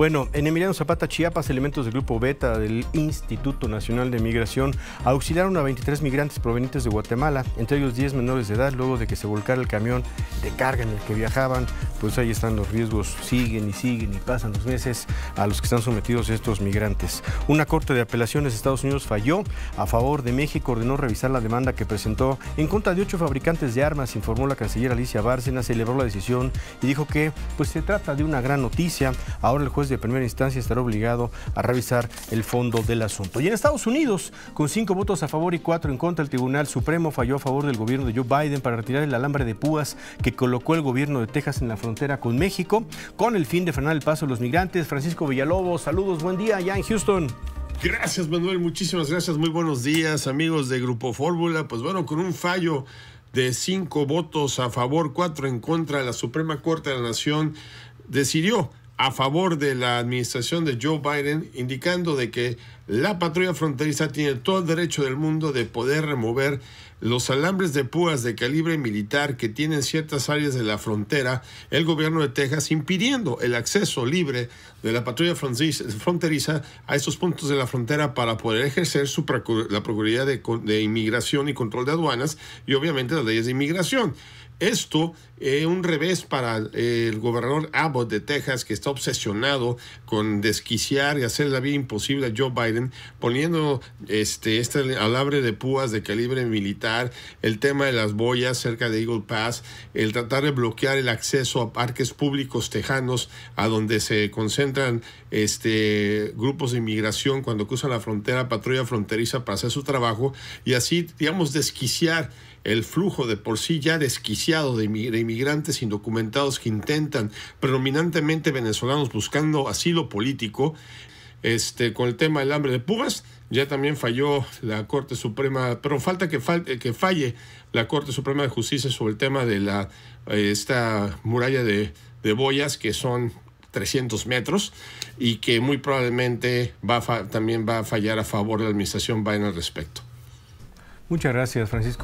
Bueno, en Emiliano Zapata, Chiapas, elementos del Grupo Beta del Instituto Nacional de Migración auxiliaron a 23 migrantes provenientes de Guatemala, entre ellos 10 menores de edad, luego de que se volcara el camión de carga en el que viajaban. Pues ahí están los riesgos, siguen y siguen y pasan los meses a los que están sometidos estos migrantes. Una corte de apelaciones de Estados Unidos falló a favor de México, ordenó revisar la demanda que presentó en contra de ocho fabricantes de armas, informó la canciller Alicia Bárcena, celebró la decisión y dijo que pues se trata de una gran noticia. Ahora el juez de primera instancia estará obligado a revisar el fondo del asunto. Y en Estados Unidos, con cinco votos a favor y cuatro en contra, el Tribunal Supremo falló a favor del gobierno de Joe Biden para retirar el alambre de púas que colocó el gobierno de Texas en la frontera con México, con el fin de frenar el paso de los migrantes. Francisco Villalobos, saludos, buen día allá en Houston. Gracias Manuel, muchísimas gracias, muy buenos días amigos de Grupo Fórmula. Pues bueno, con un fallo de cinco votos a favor, cuatro en contra, la Suprema Corte de la Nación decidió a favor de la administración de Joe Biden, indicando de que la patrulla fronteriza tiene todo el derecho del mundo de poder remover los alambres de púas de calibre militar que tienen ciertas áreas de la frontera, el gobierno de Texas impidiendo el acceso libre de la patrulla fronteriza a estos puntos de la frontera para poder ejercer su la Procuraduría de, de Inmigración y Control de Aduanas y obviamente las leyes de inmigración. Esto es un revés para el gobernador Abbott de Texas, que está obsesionado con desquiciar y hacer la vida imposible a Joe Biden, poniendo este, este alambre de púas de calibre militar, el tema de las boyas cerca de Eagle Pass, el tratar de bloquear el acceso a parques públicos tejanos, a donde se concentran este, grupos de inmigración cuando cruzan la frontera, patrulla fronteriza para hacer su trabajo, y así, digamos, desquiciar el flujo de por sí ya desquiciado de, inmigrantes indocumentados que intentan, predominantemente venezolanos buscando asilo político, este, con el tema del hambre de púas, ya también falló la Corte Suprema, pero falta que, falle, que falle la Corte Suprema de Justicia sobre el tema de la, eh, esta muralla de, de boyas, que son 300 metros y que muy probablemente va también va a fallar a favor de la administración Biden al respecto. Muchas gracias, Francisco.